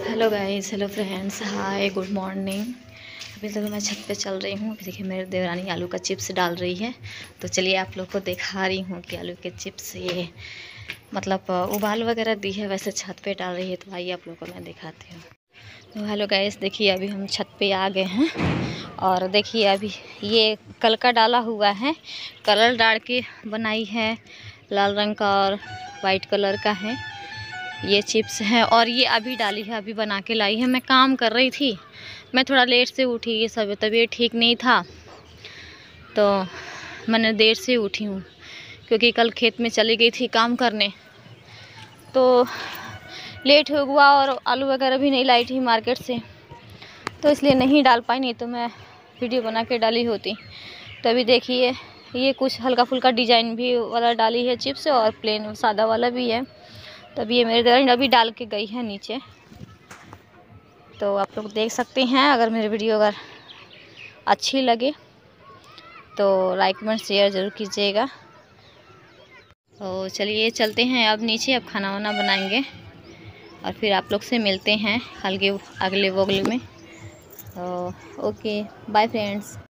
Hello guys hello friends hi good morning अभी तक मैं छत पे चल रही हूँ। देखिए, मेरे देवरानी आलू का चिप्स डाल रही है। तो चलिए आप लोग को दिखा रही हूँ कि आलू के चिप्स ये मतलब उबाल वगैरह दी है। वैसे छत पे डाल रही है तो आइए आप लोग को मैं दिखाती हूँ। तो हेलो गाइस देखिए, अभी हम छत पे आ गए हैं। और देखिए, अभी ये कल का डाला हुआ है। कलर डाल के बनाई है। लाल रंग का और वाइट कलर का है। ये चिप्स हैं और ये अभी डाली है, अभी बना के लाई है। मैं काम कर रही थी। मैं थोड़ा लेट से उठी, ये सब तबीयत ठीक नहीं था। तो मैंने देर से उठी हूँ, क्योंकि कल खेत में चली गई थी काम करने। तो लेट हो गया और आलू वगैरह भी नहीं लाई थी मार्केट से। तो इसलिए नहीं डाल पाई, नहीं तो मैं वीडियो बना के डाली होती। तो अभी देखिए, ये कुछ हल्का फुल्का डिज़ाइन भी वाला डाली है चिप्स और प्लेन सादा वाला भी है। तब ये मेरे दरानी अभी डाल के गई है नीचे। तो आप लोग देख सकते हैं, अगर मेरी वीडियो अगर अच्छी लगे तो लाइक कमेंट शेयर ज़रूर कीजिएगा। तो चलिए चलते हैं अब नीचे, अब खाना वाना बनाएँगे, और फिर आप लोग से मिलते हैं हल्के अगले वगले में। तो ओके बाय फ्रेंड्स